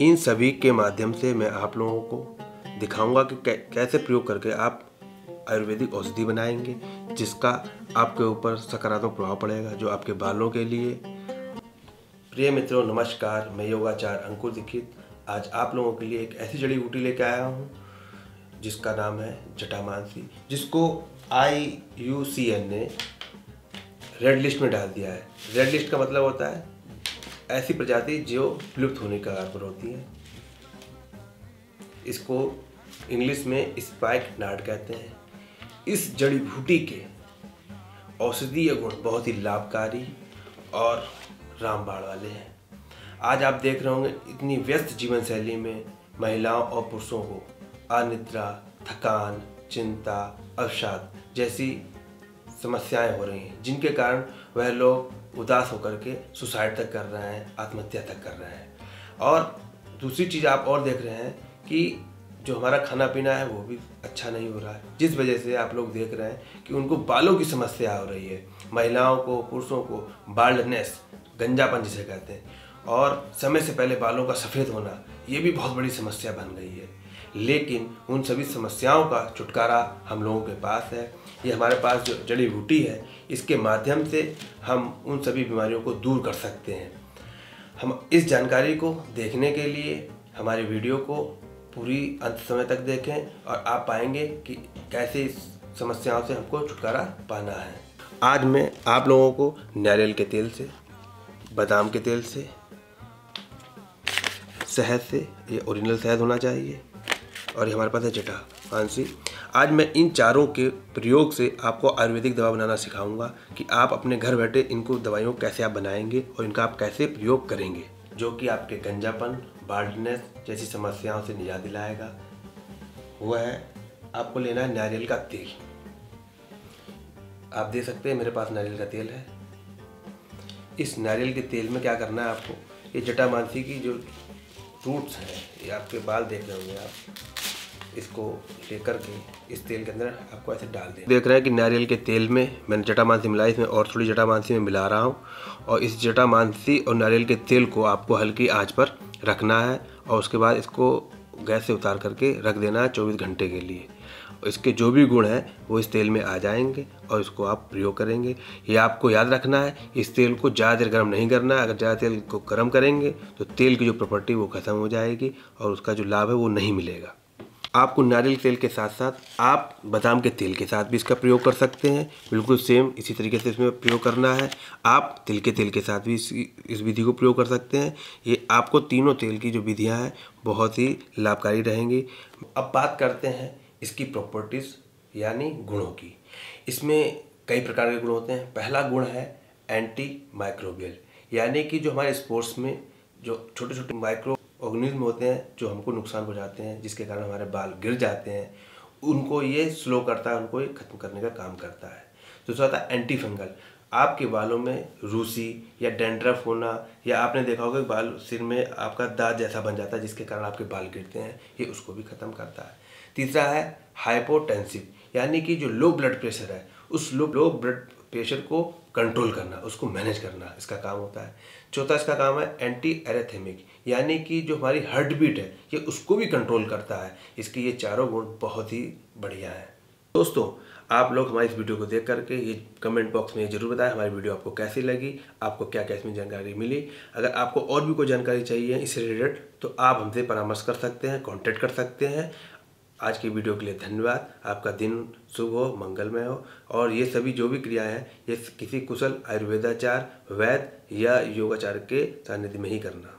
इन सभी के माध्यम से मैं आप लोगों को दिखाऊँगा कि कैसे प्रयोग करके आप आयुर्वेदिक औषधि बनाएँगे, जिसका आपके ऊपर सकारात्मक प्रभाव पड़ेगा, जो आपके बालों के लिए। प्रिय मित्रों, नमस्कार। मैं योगाचार अंकुर दीक्षित। आज आप लोगों के लिए एक ऐसी जड़ी बूटी लेके आया हूँ, जिसका नाम है जटामानसी जिसको आई यू सी एन ने रेड लिस्ट में डाल दिया है। रेड लिस्ट का मतलब होता है ऐसी प्रजाति जो विलुप्त होने के का पर होती है। इसको इंग्लिश में स्पाइक नाट कहते हैं। इस जड़ी बूटी के औषधीय गुण बहुत ही लाभकारी और रामबाण वाले हैं। आज आप देख रहे होंगे इतनी व्यस्त जीवन शैली में महिलाओं और पुरुषों को अनिद्रा, थकान, चिंता, अवसाद जैसी समस्याएँ हो रही हैं, जिनके कारण वह लोग उदास होकर के सुसाइड तक कर रहे हैं, आत्महत्या तक कर रहे हैं। और दूसरी चीज़ आप और देख रहे हैं कि जो हमारा खाना पीना है, वो भी अच्छा नहीं हो रहा है, जिस वजह से आप लोग देख रहे हैं कि उनको बालों की समस्या हो रही है, महिलाओं को, पुरुषों को बाल्डनेस गंजापन जिसे कहते हैं। और समय से पहले बालों का सफ़ेद होना, ये भी बहुत बड़ी समस्या बन गई है। लेकिन उन सभी समस्याओं का छुटकारा हम लोगों के पास है। ये हमारे पास जो जड़ी बूटी है, इसके माध्यम से हम उन सभी बीमारियों को दूर कर सकते हैं। हम इस जानकारी को देखने के लिए, हमारे वीडियो को पूरी अंत समय तक देखें और आप पाएँगे कि कैसे इस समस्याओं से हमको छुटकारा पाना है। आज मैं आप लोगों को नारियल के तेल से, बादाम के तेल से, शहद से, ये ओरिजिनल शहद होना चाहिए। और ये हमारे पास है जटा। फांसी आज मैं इन चारों के प्रयोग से आपको आयुर्वेदिक दवा बनाना सिखाऊँगा कि आप अपने घर बैठे इनको दवाइयों कैसे आप बनाएँगे और इनका आप कैसे प्रयोग करेंगे, जो कि आपके गंजापन बाल्डनेस जैसी समस्याओं से निजात दिलाएगा। वो है, आपको लेना है नारियल का तेल। आप देख सकते हैं मेरे पास नारियल का तेल है। इस नारियल के तेल में क्या करना है आपको? ये जटा मानसी की जो रूट्स हैं, ये आपके बाल देख रहे होंगे आप। इसको लेकर के इस तेल के अंदर आपको ऐसे डाल दें देख रहे हैं कि नारियल के तेल में, मैंने जटा मानसी मिलाई, इसमें और थोड़ी जटा मानसी में मिला रहा हूँ। और इस जटा मानसी और नारियल के तेल को आपको हल्की आँच पर रखना है और उसके बाद इसको गैस से उतार करके रख देना है चौबीस घंटे के लिए। इसके जो भी गुण हैं, वो इस तेल में आ जाएँगे और इसको आप प्रयोग करेंगे। ये आपको याद रखना है, इस तेल को ज़्यादा देर गर्म नहीं करना है। अगर ज़्यादा तेल को गर्म करेंगे तो तेल की जो प्रॉपर्टी वो ख़त्म हो जाएगी और उसका जो लाभ है, वो नहीं मिलेगा। आपको नारियल तेल के साथ साथ आप बादाम के तेल के साथ भी इसका प्रयोग कर सकते हैं। बिल्कुल सेम इसी तरीके से इसमें प्रयोग करना है। आप तिल के तेल के साथ भी इस विधि को प्रयोग कर सकते हैं। ये आपको तीनों तेल की जो विधियाँ हैं, बहुत ही लाभकारी रहेंगी। अब बात करते हैं इसकी प्रॉपर्टीज़ यानी गुणों की। इसमें कई प्रकार के गुण होते हैं। पहला गुण है एंटी माइक्रोबियल यानी कि जो हमारे स्पोर्ट्स में जो छोटे छोटे माइक्रो ऑर्गेनिज्म होते हैं, जो हमको नुकसान पहुँचाते हैं, जिसके कारण हमारे बाल गिर जाते हैं, उनको ये स्लो करता है, उनको ये ख़त्म करने का काम करता है। दूसरा होता है एंटी फंगल आपके बालों में रूसी या डेंड्रफ होना, या आपने देखा होगा बाल सिर में आपका दाद जैसा बन जाता है, जिसके कारण आपके बाल गिरते हैं, ये उसको भी ख़त्म करता है। तीसरा है हाइपोटेंसिव यानी कि जो लो ब्लड प्रेशर है, उस लो लो ब्लड प्रेशर को कंट्रोल करना, उसको मैनेज करना, इसका काम होता है। चौथा इसका काम है एंटी एरेथेमिक यानी कि जो हमारी हार्ट बीट है, ये उसको भी कंट्रोल करता है। इसके ये चारों गुण बहुत ही बढ़िया है। दोस्तों, आप लोग हमारी इस वीडियो को देख करके ये कमेंट बॉक्स में ज़रूर बताएँ, हमारी वीडियो आपको कैसी लगी, आपको क्या क्या इसमें जानकारी मिली। अगर आपको और भी कोई जानकारी चाहिए इससे रिलेटेड तो आप हमसे परामर्श कर सकते हैं कॉन्टेक्ट कर सकते हैं। आज की वीडियो के लिए धन्यवाद। आपका दिन शुभ हो, मंगलमय हो। और ये सभी जो भी क्रियाएँ हैं, ये किसी कुशल आयुर्वेदाचार, वैद्य या योगाचार के सानिध्य में ही करना।